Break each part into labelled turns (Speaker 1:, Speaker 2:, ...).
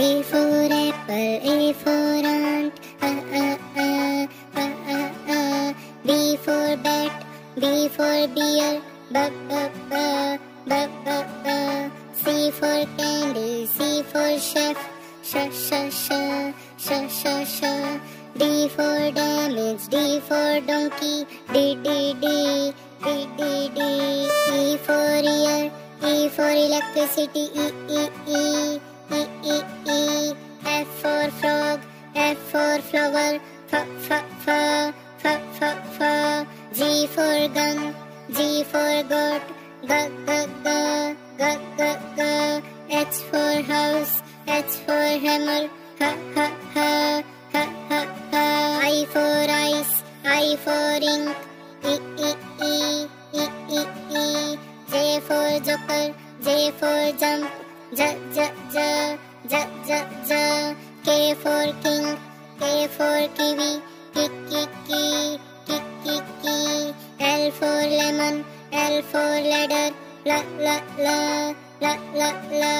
Speaker 1: A for apple, A for ant, uh, uh, uh, uh, uh, uh. B for bat, B for beer, b, b, b, b, b, b. C for candle, C for chef, sh, sh, sh, sh, sh, sh. D for damage, D for donkey, D, D, D, D, D, D. E for ear, E for electricity, E, E, E, E, E, E. F for frog, F for flower, F, F, F, F, F, F. G for gun, G for goat, G, G, G, G, G, G. H for house, H for hammer, H, H, H, H, H, H. I for ice, I for ink, E, E, E, E, E, E. J for joker, J for jump, J, J, J, J, J, J. K for king, K for kiwi, Ki, ki, ki, ki, ki, ki. L for lemon, L for ladder, la, la, la, la, la, la.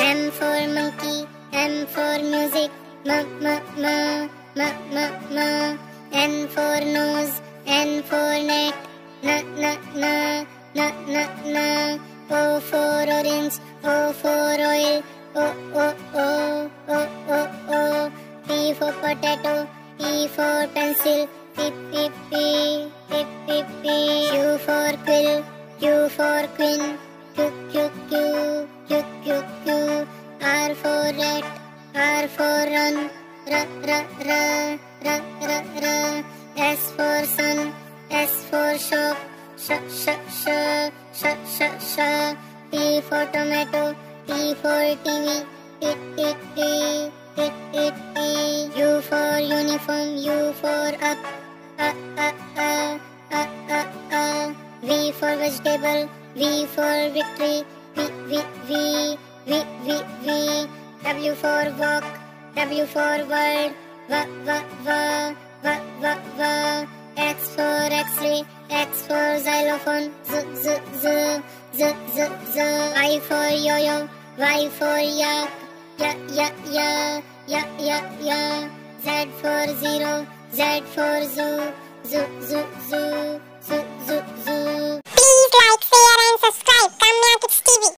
Speaker 1: M for monkey, M for music, ma, ma, ma, ma, ma, ma. N for nose, N for net, na, na, na, na, na, na. O for orange, O for oil, O, O, O, O, O, O. P for potato, P for pencil, P, P, P, P, P, P. Q for quill, Q for queen, Q, Q, Q, Q, Q, Q. R for rat, R for run, R, R, R, R, R, R. S for sun, S for shop, sh, sh, sh, sh, sh, sh. T for tomato, T for TV, T, T, T, T, T, T. U for uniform, U for up, uh, uh, uh, uh, uh, uh. V for vegetable, V for victory, V, V, V, V, V, V. W for walk, W for word, V, V, V, V, V, V. X for X-ray, X for xylophone, Z, Z, Z, Z, Z, Z. Y for yo-yo, Y for yak, ya, ya, ya, ya, ya, ya. Z for zero, Z for zoo, zoo, zoo, zoo.